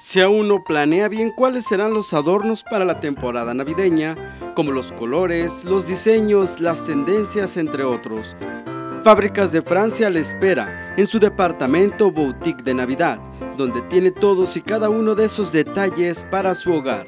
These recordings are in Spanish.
Si aún no planea bien cuáles serán los adornos para la temporada navideña, como los colores, los diseños, las tendencias, entre otros, Fábricas de Francia le espera en su departamento Boutique de Navidad, donde tiene todos y cada uno de esos detalles para su hogar.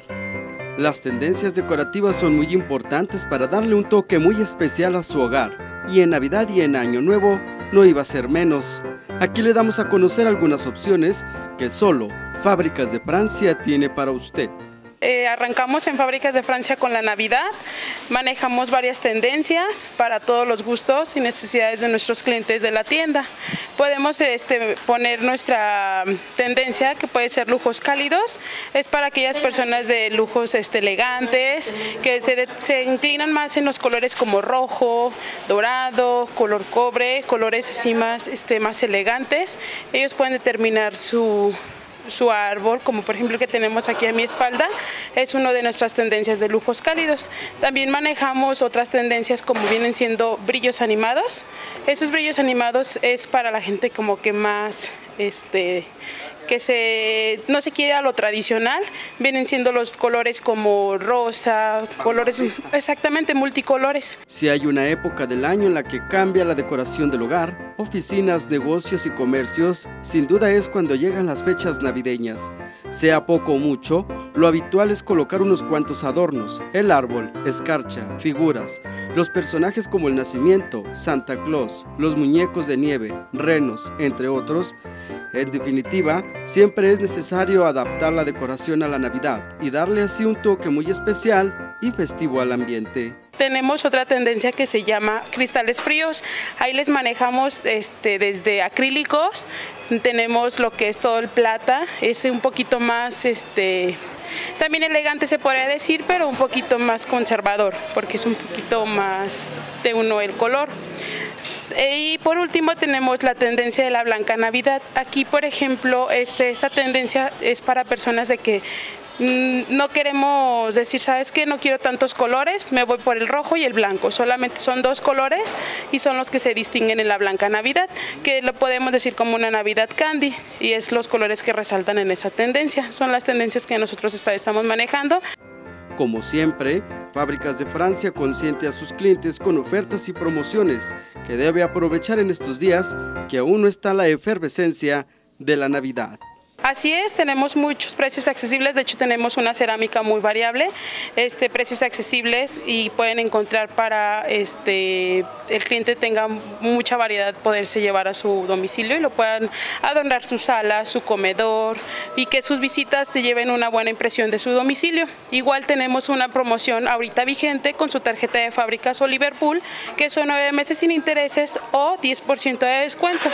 Las tendencias decorativas son muy importantes para darle un toque muy especial a su hogar, y en Navidad y en Año Nuevo no iba a ser menos. Aquí le damos a conocer algunas opciones que solo Fábricas de Francia tiene para usted. Eh, arrancamos en Fábricas de Francia con la Navidad, manejamos varias tendencias para todos los gustos y necesidades de nuestros clientes de la tienda. Podemos este, poner nuestra tendencia que puede ser lujos cálidos, es para aquellas personas de lujos este, elegantes, que se, se inclinan más en los colores como rojo, dorado, color cobre, colores así más, este, más elegantes. Ellos pueden determinar su su árbol, como por ejemplo que tenemos aquí a mi espalda, es una de nuestras tendencias de lujos cálidos. También manejamos otras tendencias como vienen siendo brillos animados. Esos brillos animados es para la gente como que más este que se, no se quiere a lo tradicional, vienen siendo los colores como rosa, colores exactamente multicolores. Si hay una época del año en la que cambia la decoración del hogar, oficinas, negocios y comercios, sin duda es cuando llegan las fechas navideñas. Sea poco o mucho, lo habitual es colocar unos cuantos adornos, el árbol, escarcha, figuras, los personajes como el nacimiento, Santa Claus, los muñecos de nieve, renos, entre otros, en definitiva, siempre es necesario adaptar la decoración a la Navidad y darle así un toque muy especial y festivo al ambiente. Tenemos otra tendencia que se llama cristales fríos. Ahí les manejamos este, desde acrílicos, tenemos lo que es todo el plata, es un poquito más este, también elegante se podría decir, pero un poquito más conservador, porque es un poquito más de uno el color. Y por último tenemos la tendencia de la blanca Navidad. Aquí, por ejemplo, este, esta tendencia es para personas de que no queremos decir, ¿sabes qué? No quiero tantos colores, me voy por el rojo y el blanco. Solamente son dos colores y son los que se distinguen en la blanca Navidad, que lo podemos decir como una Navidad Candy y es los colores que resaltan en esa tendencia. Son las tendencias que nosotros estamos manejando. Como siempre, Fábricas de Francia consiente a sus clientes con ofertas y promociones que debe aprovechar en estos días que aún no está la efervescencia de la Navidad. Así es, tenemos muchos precios accesibles, de hecho tenemos una cerámica muy variable, este, precios accesibles y pueden encontrar para este, el cliente tenga mucha variedad poderse llevar a su domicilio y lo puedan adornar su sala, su comedor y que sus visitas te lleven una buena impresión de su domicilio. Igual tenemos una promoción ahorita vigente con su tarjeta de fábricas o Liverpool que son nueve meses sin intereses o 10% de descuento.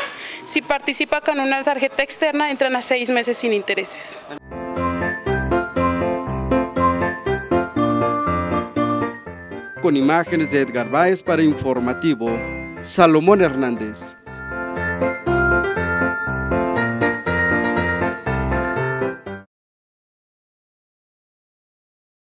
Si participa con una tarjeta externa entran a seis meses sin intereses. Con imágenes de Edgar Báez para Informativo, Salomón Hernández.